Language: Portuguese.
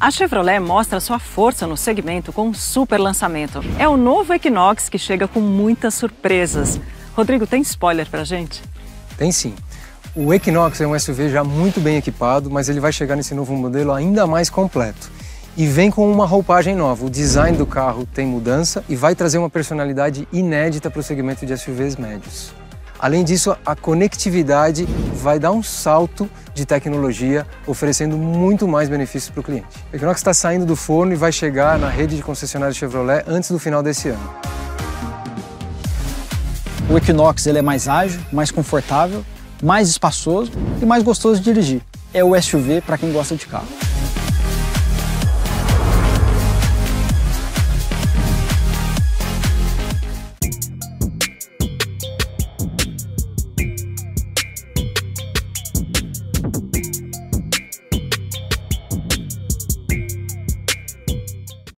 A Chevrolet mostra sua força no segmento com um super lançamento. É o novo Equinox que chega com muitas surpresas. Rodrigo, tem spoiler pra gente? Tem sim. O Equinox é um SUV já muito bem equipado, mas ele vai chegar nesse novo modelo ainda mais completo. E vem com uma roupagem nova. O design do carro tem mudança e vai trazer uma personalidade inédita para o segmento de SUVs médios. Além disso, a conectividade vai dar um salto de tecnologia, oferecendo muito mais benefícios para o cliente. O Equinox está saindo do forno e vai chegar na rede de concessionários Chevrolet antes do final desse ano. O Equinox ele é mais ágil, mais confortável, mais espaçoso e mais gostoso de dirigir. É o SUV para quem gosta de carro.